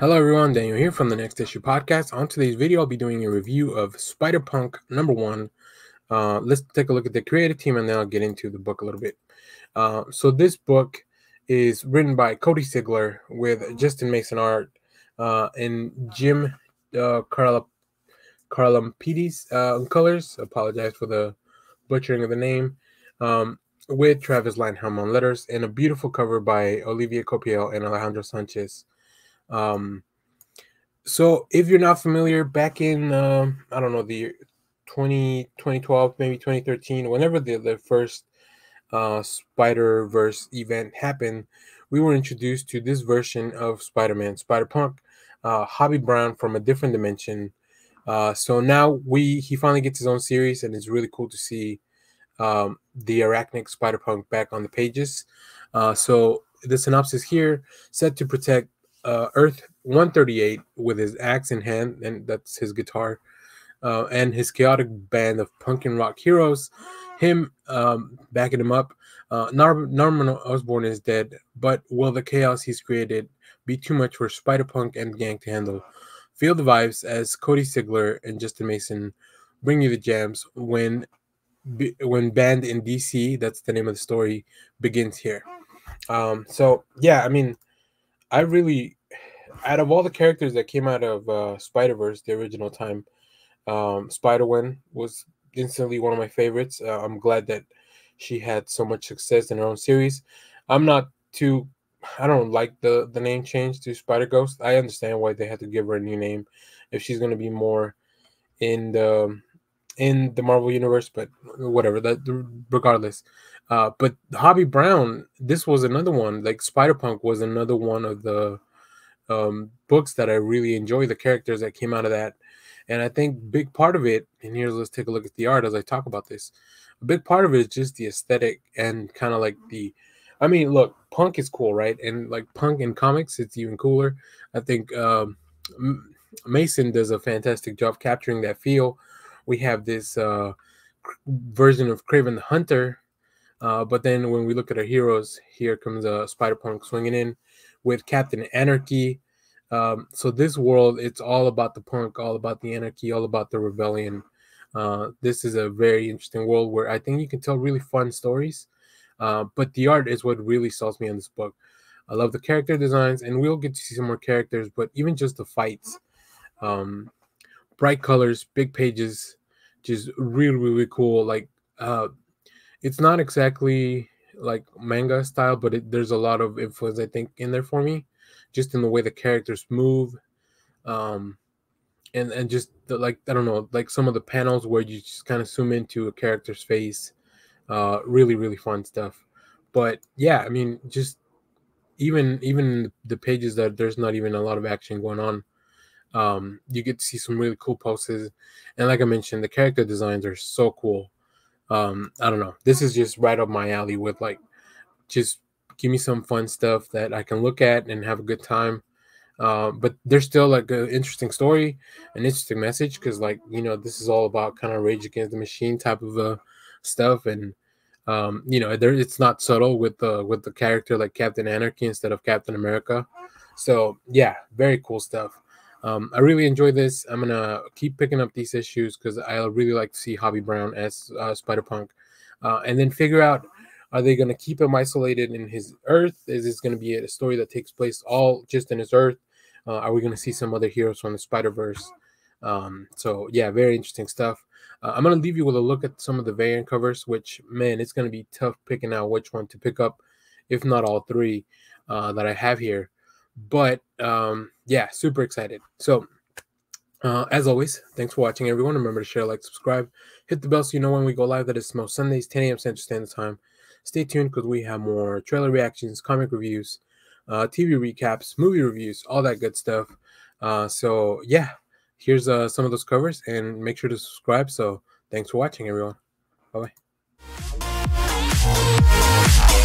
Hello everyone, Daniel here from the Next Issue Podcast. On today's video, I'll be doing a review of Spider-Punk number one. Uh, let's take a look at the creative team and then I'll get into the book a little bit. Uh, so this book is written by Cody Ziglar with Justin Mason art uh, and Jim uh, Carla Carlampides uh, colors. Apologize for the butchering of the name. Um, with Travis Lanham on letters and a beautiful cover by Olivier Coipel and Alejandro Sanchez. Um, so if you're not familiar, back in um, I don't know the 20 2012 maybe 2013 whenever the, the first uh, Spider Verse event happened, we were introduced to this version of Spider Man, Spider Punk, uh, Hobie Brown from a different dimension. Uh, so now we he finally gets his own series, and it's really cool to see um, the Anarchic Spider Punk back on the pages. Uh, so the synopsis here: set to protect uh, Earth 138 with his axe in hand, and that's his guitar, uh, and his chaotic band of punk and rock heroes. Him um, backing him up. Uh, Norman Osborn is dead, but will the chaos he's created be too much for Spider Punk and gang to handle? Feel the vibes as Cody Ziglar and Justin Mason bring you the jams when when banned in DC. That's the name of the story. Begins here. Um, so yeah, I mean, I really, out of all the characters that came out of uh, Spider Verse, the original time, um, Spider Gwen was instantly one of my favorites. Uh, I'm glad that she had so much success in her own series. I'm not too. I don't like the the name change to Spider Ghost. I understand why they had to give her a new name if she's going to be more in the in the Marvel universe, but whatever. That regardless. Uh, but Hobie Brown, this was another one. Like Spider Punk was another one of the um, books that I really enjoy. The characters that came out of that, and I think big part of it. And here's let's take a look at the art as I talk about this. A big part of it is just the aesthetic and kind of like the. I mean, look, punk is cool, right? And like punk in comics, it's even cooler. I think um, Mason does a fantastic job capturing that feel we have this uh, version of Kraven the Hunter. Uh, but then when we look at our heroes, here comes uh, Spider Punk swinging in with Captain Anarchy. Um, so this world, it's all about the punk, all about the anarchy, all about the rebellion. Uh, this is a very interesting world where I think you can tell really fun stories. Uh, but the art is what really sells me on this book. I love the character designs, and we'll get to see some more characters, but even just the fights, um, bright colors, big pages, just really really cool. Like uh, it's not exactly like manga style, but it, there's a lot of influence I think in there for me, just in the way the characters move, um, and and just the, like I don't know, like some of the panels where you just kind of zoom into a character's face, uh, really really fun stuff. But yeah, I mean, just even even the pages that there's not even a lot of action going on um, you get to see some really cool poses, and like I mentioned, the character designs are so cool. Um, I don't know. This is just right up my alley with like, just give me some fun stuff that I can look at and have a good time. Uh, but there's still like an interesting story, an interesting message because like you know this is all about kind of Rage Against the Machine type of uh, stuff, and um, you know there it's not subtle with the with the character like Captain Anarchy instead of Captain America. So yeah, very cool stuff. Um, I really enjoy this. I'm gonna keep picking up these issues because I really like to see Hobie Brown as uh, Spider Punk, uh, and then figure out are they gonna keep him isolated in his Earth? Is this gonna be a story that takes place all just in his Earth? Uh, are we gonna see some other heroes from the Spider Verse? Um, so yeah, very interesting stuff. Uh, I'm gonna leave you with a look at some of the variant covers, which man, it's gonna be tough picking out which one to pick up, if not all three uh, that I have here. But um, yeah, super excited. So uh, as always, thanks for watching, everyone. Remember to share, like, subscribe, hit the bell so you know when we go live. That is most Sundays, 10 a.m. Central Standard Time. Stay tuned because we have more trailer reactions, comic reviews, uh, TV recaps, movie reviews, all that good stuff. Uh, so yeah, here's uh, some of those covers, and make sure to subscribe. So thanks for watching, everyone. Bye bye.